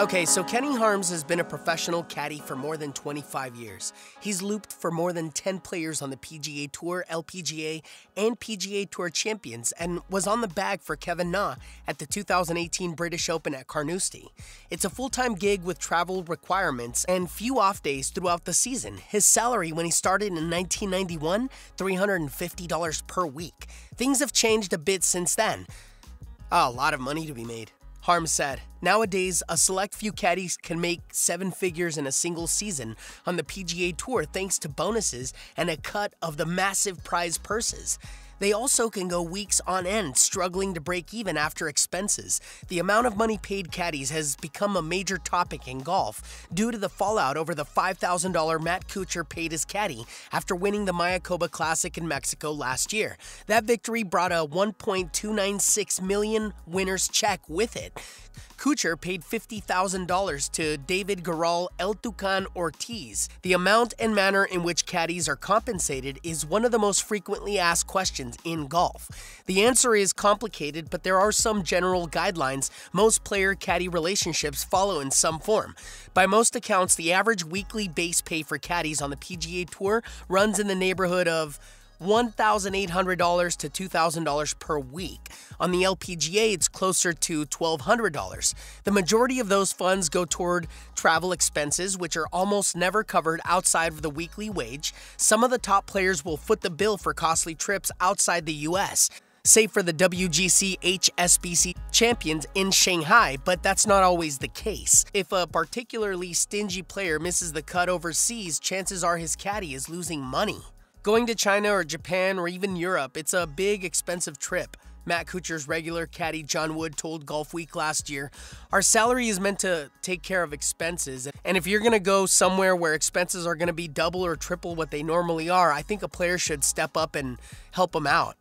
Okay, so Kenny Harms has been a professional caddy for more than 25 years. He's looped for more than 10 players on the PGA Tour, LPGA, and PGA Tour champions, and was on the bag for Kevin Na at the 2018 British Open at Carnoustie. It's a full time gig with travel requirements and few off days throughout the season. His salary when he started in 1991, $350 per week. Things have changed a bit since then. Oh, a lot of money to be made. Harms said, Nowadays, a select few caddies can make seven figures in a single season on the PGA Tour thanks to bonuses and a cut of the massive prize purses. They also can go weeks on end struggling to break even after expenses. The amount of money paid caddies has become a major topic in golf due to the fallout over the $5,000 Matt Kuchar paid his caddy after winning the Mayakoba Classic in Mexico last year. That victory brought a 1.296 million winners check with it. Kuchar paid $50,000 to David Giral El Tucan Ortiz. The amount and manner in which caddies are compensated is one of the most frequently asked questions in golf. The answer is complicated, but there are some general guidelines most player caddy relationships follow in some form. By most accounts, the average weekly base pay for caddies on the PGA Tour runs in the neighborhood of $1,800 to $2,000 per week. On the LPGA, it's closer to $1,200. The majority of those funds go toward travel expenses, which are almost never covered outside of the weekly wage. Some of the top players will foot the bill for costly trips outside the US save for the WGC HSBC champions in Shanghai, but that's not always the case. If a particularly stingy player misses the cut overseas, chances are his caddy is losing money. Going to China or Japan or even Europe, it's a big, expensive trip. Matt Kuchar's regular caddy John Wood told Golfweek last year, Our salary is meant to take care of expenses. And if you're going to go somewhere where expenses are going to be double or triple what they normally are, I think a player should step up and help them out.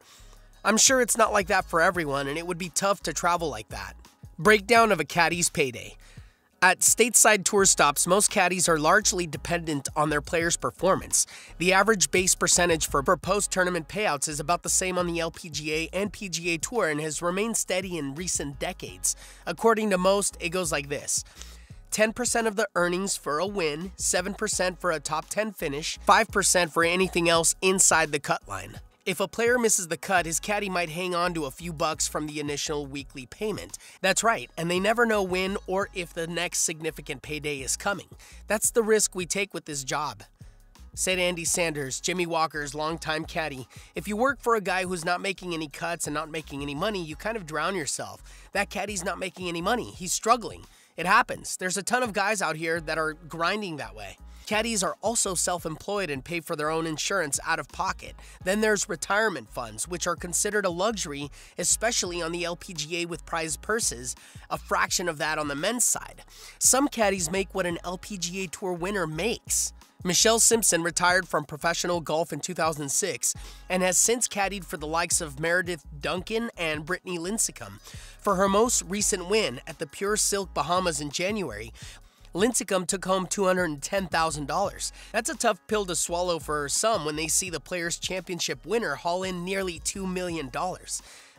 I'm sure it's not like that for everyone, and it would be tough to travel like that. Breakdown of a caddy's payday. At stateside tour stops, most caddies are largely dependent on their players' performance. The average base percentage for proposed tournament payouts is about the same on the LPGA and PGA Tour and has remained steady in recent decades. According to most, it goes like this 10% of the earnings for a win, 7% for a top 10 finish, 5% for anything else inside the cut line. If a player misses the cut, his caddy might hang on to a few bucks from the initial weekly payment. That's right, and they never know when or if the next significant payday is coming. That's the risk we take with this job. Said Andy Sanders, Jimmy Walker's longtime caddy. If you work for a guy who's not making any cuts and not making any money, you kind of drown yourself. That caddy's not making any money, he's struggling. It happens. There's a ton of guys out here that are grinding that way. Caddies are also self employed and pay for their own insurance out of pocket. Then there's retirement funds, which are considered a luxury, especially on the LPGA with prize purses, a fraction of that on the men's side. Some caddies make what an LPGA Tour winner makes. Michelle Simpson retired from professional golf in 2006 and has since caddied for the likes of Meredith Duncan and Brittany Lincicome. For her most recent win at the Pure Silk Bahamas in January, Lincicome took home $210,000. That's a tough pill to swallow for some when they see the Players' Championship winner haul in nearly $2 million.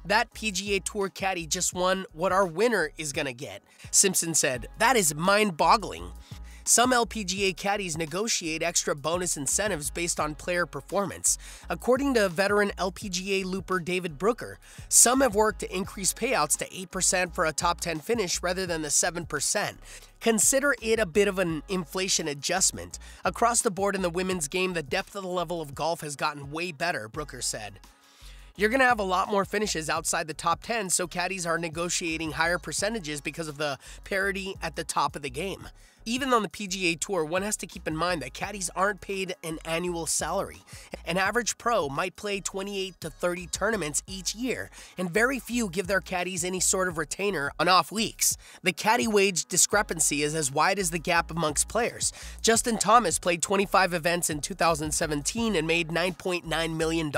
That PGA Tour caddy just won what our winner is going to get. Simpson said, That is mind boggling. Some LPGA caddies negotiate extra bonus incentives based on player performance. According to veteran LPGA looper David Brooker, some have worked to increase payouts to 8% for a top 10 finish rather than the 7%. Consider it a bit of an inflation adjustment. Across the board in the women's game, the depth of the level of golf has gotten way better, Brooker said. You're going to have a lot more finishes outside the top 10, so caddies are negotiating higher percentages because of the parity at the top of the game. Even on the PGA Tour, one has to keep in mind that caddies aren't paid an annual salary. An average pro might play 28 to 30 tournaments each year, and very few give their caddies any sort of retainer on off weeks. The caddy wage discrepancy is as wide as the gap amongst players. Justin Thomas played 25 events in 2017 and made $9.9 million,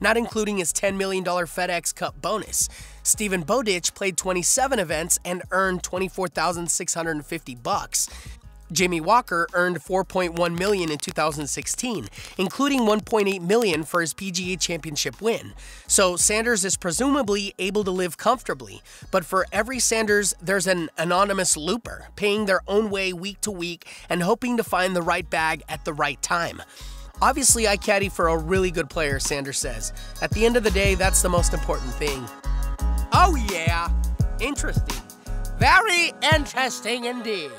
not including his $10 million FedEx Cup bonus. Steven Bowditch played 27 events and earned 24,650 bucks. Jimmy Walker earned 4.1 million in 2016, including 1.8 million for his PGA Championship win. So Sanders is presumably able to live comfortably, but for every Sanders, there's an anonymous looper paying their own way week to week and hoping to find the right bag at the right time. Obviously, I caddy for a really good player, Sanders says. At the end of the day, that's the most important thing. Oh, yeah. Interesting. Very interesting indeed.